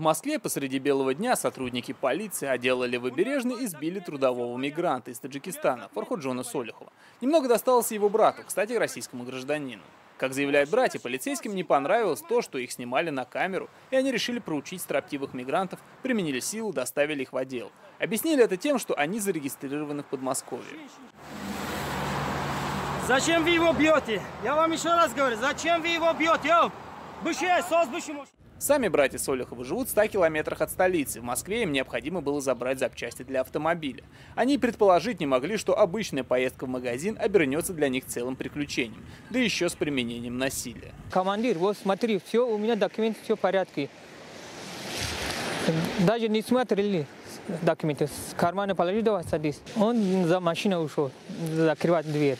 В Москве посреди белого дня сотрудники полиции отдела Левобережный избили трудового мигранта из Таджикистана, Фархуджона Солихова. Немного досталось его брату, кстати, российскому гражданину. Как заявляют братья, полицейским не понравилось то, что их снимали на камеру, и они решили проучить строптивых мигрантов, применили силу, доставили их в отдел. Объяснили это тем, что они зарегистрированы в Подмосковье. Зачем вы его бьете? Я вам еще раз говорю, зачем вы его бьете? Быше, сос быше. Сами братья Солиховы живут в 100 километрах от столицы. В Москве им необходимо было забрать запчасти для автомобиля. Они предположить не могли, что обычная поездка в магазин обернется для них целым приключением. Да еще с применением насилия. Командир, вот смотри, все, у меня документы, все в порядке. Даже не смотрели документы. С кармана положи, давай садись. Он за машиной ушел, закрывать дверь.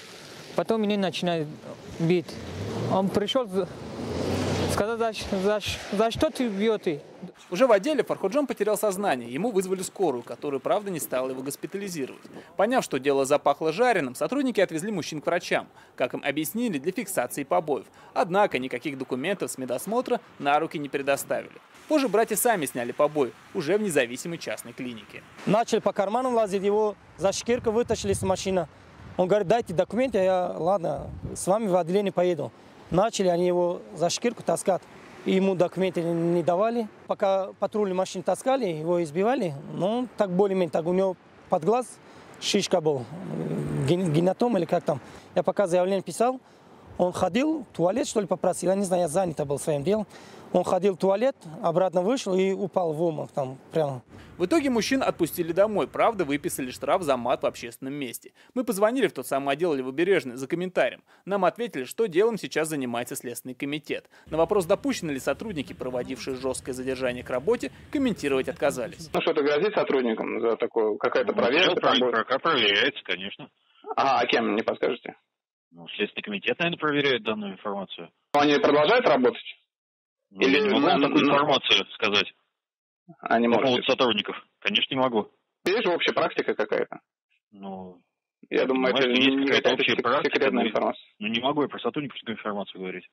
Потом меня начинает бить. Он пришел, сказал, за, за, за что ты бьете? Уже в отделе Фарходжон потерял сознание. Ему вызвали скорую, которая, правда, не стала его госпитализировать. Поняв, что дело запахло жареным, сотрудники отвезли мужчин к врачам. Как им объяснили, для фиксации побоев. Однако никаких документов с медосмотра на руки не предоставили. Позже братья сами сняли побои, уже в независимой частной клинике. Начали по карманам лазить, его за шкирку вытащили с машины. Он говорит, дайте документы, я, ладно, с вами в отделение поеду. Начали они его за шкирку таскать. И ему документы не давали. Пока патрульные машины таскали, его избивали. Ну, так более-менее, так у него под глаз шишка был, генатом или как там. Я пока заявление писал, он ходил, туалет что ли попросил, я не знаю, я занят был своим делом. Он ходил в туалет, обратно вышел и упал в обморок там прямо. В итоге мужчин отпустили домой, правда, выписали штраф за мат в общественном месте. Мы позвонили в тот самый отдел Левобережный за комментарием. Нам ответили, что делом сейчас занимается Следственный комитет. На вопрос, допущены ли сотрудники, проводившие жесткое задержание к работе, комментировать отказались. Ну что-то грозит сотрудникам за такое, какая-то Ну, проверка? будет? Пока проверяется, конечно. Ага, а кем, не подскажете? Ну, Следственный комитет, наверное, проверяет данную информацию. Они продолжают работать? Ну, Или не могу вам такую на- информацию сказать Они по могут. поводу сотрудников. Конечно, не могу. Есть же общая практика какая-то? Ну, Я думаю, это Понимаете, есть не какая-то общая практика, секретная информация. ну не могу я про сотрудников такую информацию говорить.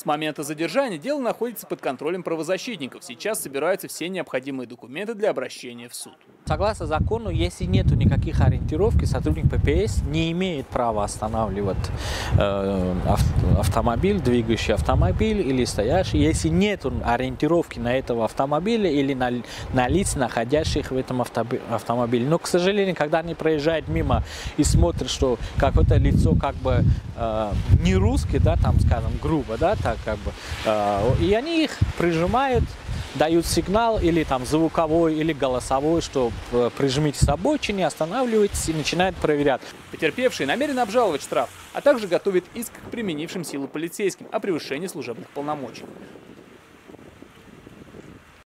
С момента задержания дело находится под контролем правозащитников. Сейчас собираются все необходимые документы для обращения в суд. Согласно закону, если нет никаких ориентировки, сотрудник ППС не имеет права останавливать э, ав- автомобиль, двигающий автомобиль или стоящий, если нет ориентировки на этого автомобиля или на, на лиц, находящих в этом автомобиле. Но, к сожалению, когда они проезжают мимо и смотрят, что какое-то лицо как бы э, не русский, да, там, скажем, грубо, да, так как бы, э, и они их прижимают, дают сигнал или там звуковой, или голосовой, что э, прижмитесь к обочине, останавливайтесь и начинают проверять. Потерпевший намерен обжаловать штраф, а также готовит иск к применившим силу полицейским о превышении служебных полномочий.